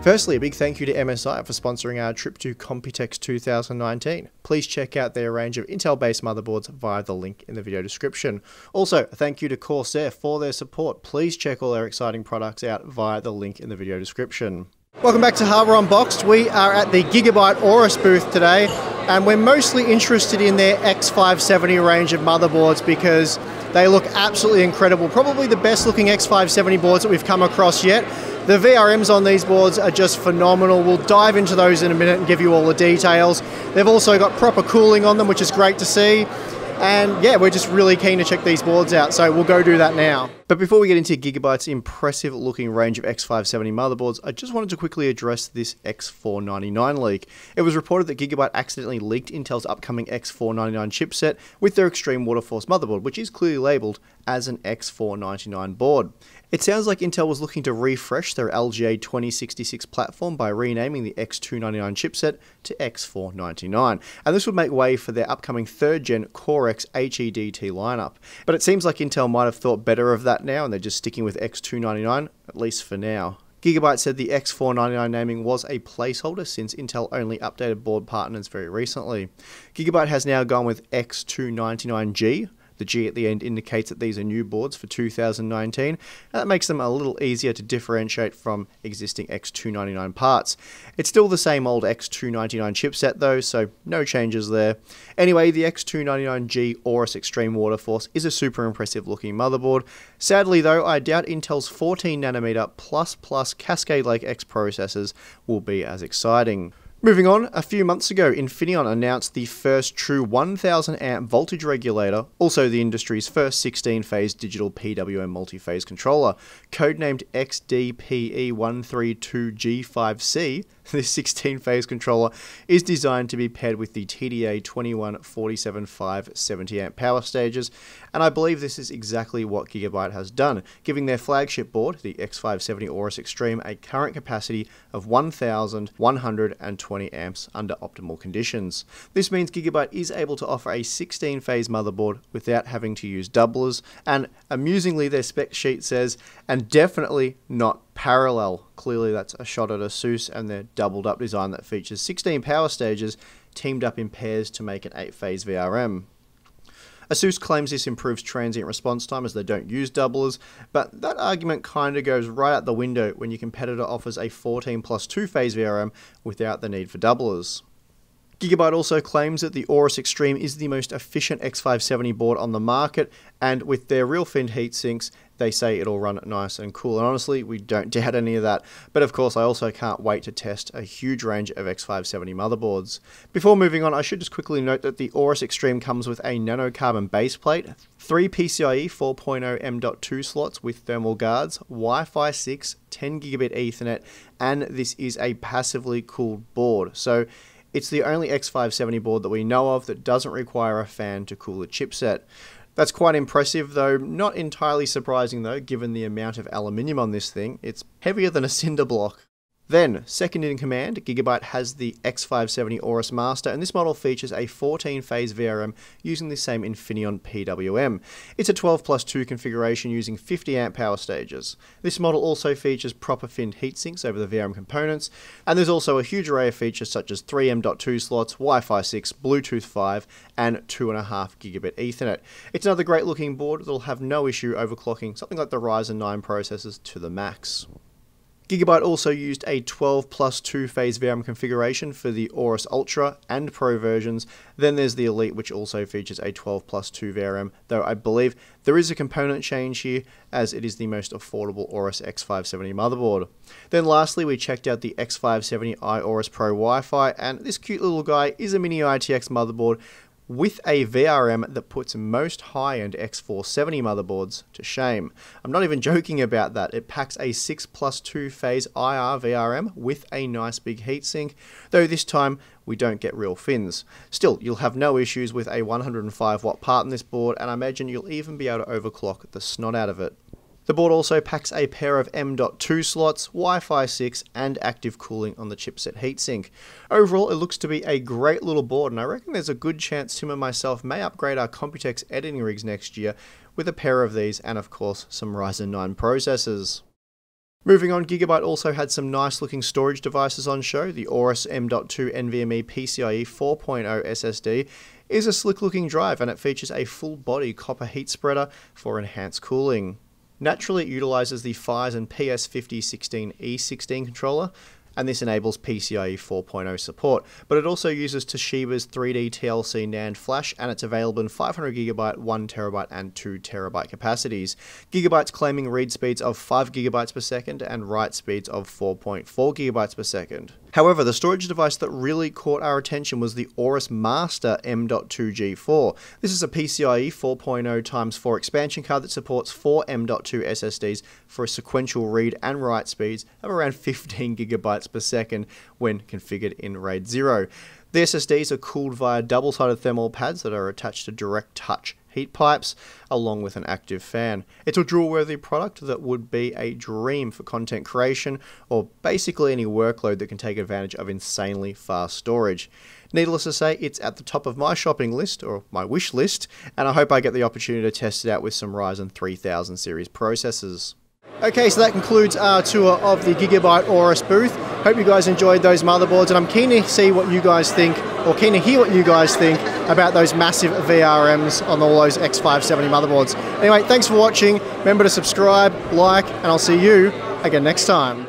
Firstly, a big thank you to MSI for sponsoring our trip to Computex 2019. Please check out their range of Intel based motherboards via the link in the video description. Also, thank you to Corsair for their support. Please check all their exciting products out via the link in the video description. Welcome back to Hardware Unboxed. We are at the Gigabyte Aorus booth today, and we're mostly interested in their X570 range of motherboards because they look absolutely incredible. Probably the best looking X570 boards that we've come across yet. The VRMs on these boards are just phenomenal. We'll dive into those in a minute and give you all the details. They've also got proper cooling on them, which is great to see. And yeah, we're just really keen to check these boards out, so we'll go do that now. But before we get into Gigabyte's impressive looking range of X570 motherboards, I just wanted to quickly address this X499 leak. It was reported that Gigabyte accidentally leaked Intel's upcoming X499 chipset with their Extreme Waterforce motherboard, which is clearly labelled as an X499 board. It sounds like Intel was looking to refresh their LGA 2066 platform by renaming the X299 chipset to X499, and this would make way for their upcoming third gen Core X HEDT lineup. But it seems like Intel might have thought better of that now, and they're just sticking with X299, at least for now. Gigabyte said the X499 naming was a placeholder since Intel only updated board partners very recently. Gigabyte has now gone with X299G, the G at the end indicates that these are new boards for 2019, and that makes them a little easier to differentiate from existing X299 parts. It's still the same old X299 chipset though, so no changes there. Anyway, the X299G Aorus Extreme Waterforce is a super impressive looking motherboard. Sadly though, I doubt Intel's 14nm plus plus Cascade Lake X processors will be as exciting. Moving on, a few months ago, Infineon announced the first true 1000 amp voltage regulator, also the industry's first 16 phase digital PWM multi phase controller. Codenamed XDPE132G5C, this 16 phase controller is designed to be paired with the TDA 21475 70 amp power stages, and I believe this is exactly what Gigabyte has done, giving their flagship board, the X570 Aorus Extreme, a current capacity of 1120 amps under optimal conditions. This means Gigabyte is able to offer a 16 phase motherboard without having to use doublers, and amusingly, their spec sheet says, and definitely not parallel. Clearly, that's a shot at ASUS and their doubled up design that features 16 power stages teamed up in pairs to make an 8 phase VRM. ASUS claims this improves transient response time as they don't use doublers, but that argument kind of goes right out the window when your competitor offers a 14 plus 2 phase VRM without the need for doublers. Gigabyte also claims that the Aorus Extreme is the most efficient X570 board on the market, and with their real fin heat sinks, they say it'll run nice and cool. And honestly, we don't doubt any of that. But of course, I also can't wait to test a huge range of X570 motherboards. Before moving on, I should just quickly note that the Aorus Extreme comes with a nanocarbon base plate, three PCIe 4.0 M.2 slots with thermal guards, Wi-Fi 6, 10 gigabit Ethernet, and this is a passively cooled board. So it's the only X570 board that we know of that doesn't require a fan to cool the chipset. That's quite impressive, though not entirely surprising, though, given the amount of aluminium on this thing. It's heavier than a cinder block. Then, second in command, Gigabyte has the X570 Aorus Master, and this model features a 14 phase VRM using the same Infineon PWM. It's a 12 plus 2 configuration using 50 amp power stages. This model also features proper finned heatsinks over the VRM components, and there's also a huge array of features such as 3 M.2 slots, Wi Fi 6, Bluetooth 5, and 2.5 gigabit Ethernet. It's another great looking board that'll have no issue overclocking something like the Ryzen 9 processors to the max. Gigabyte also used a 12 plus 2 phase VRM configuration for the Aorus Ultra and Pro versions. Then there's the Elite, which also features a 12 plus 2 VRM, though I believe there is a component change here as it is the most affordable Aorus X570 motherboard. Then lastly, we checked out the X570i Aorus Pro Wi-Fi, and this cute little guy is a mini ITX motherboard with a VRM that puts most high end X470 motherboards to shame. I'm not even joking about that. It packs a 6 plus 2 phase IR VRM with a nice big heatsink, though this time we don't get real fins. Still, you'll have no issues with a 105 watt part in this board, and I imagine you'll even be able to overclock the snot out of it. The board also packs a pair of M.2 slots, Wi-Fi 6 and active cooling on the chipset heatsink. Overall, it looks to be a great little board and I reckon there's a good chance Tim and myself may upgrade our Computex editing rigs next year with a pair of these and of course some Ryzen 9 processors. Moving on, Gigabyte also had some nice looking storage devices on show. The Aorus M.2 NVMe PCIe 4.0 SSD is a slick looking drive and it features a full body copper heat spreader for enhanced cooling. Naturally, it utilizes the Phison PS5016E16 controller, and this enables PCIe 4.0 support. But it also uses Toshiba's 3D TLC NAND flash, and it's available in 500GB, 1TB, and 2TB capacities. Gigabyte's claiming read speeds of 5GB per second and write speeds of 4.4GB per second. However, the storage device that really caught our attention was the Aorus Master M.2 G4. This is a PCIe 4.0 x 4 expansion card that supports four M.2 SSDs for a sequential read and write speeds of around 15 gigabytes per second when configured in RAID 0. The SSDs are cooled via double-sided thermal pads that are attached to direct touch heat pipes, along with an active fan. It's a drill-worthy product that would be a dream for content creation or basically any workload that can take advantage of insanely fast storage. Needless to say, it's at the top of my shopping list or my wish list, and I hope I get the opportunity to test it out with some Ryzen 3000 series processors. Okay, so that concludes our tour of the Gigabyte Aorus booth. Hope you guys enjoyed those motherboards, and I'm keen to see what you guys think, or keen to hear what you guys think about those massive VRMs on all those X570 motherboards. Anyway, thanks for watching. Remember to subscribe, like, and I'll see you again next time.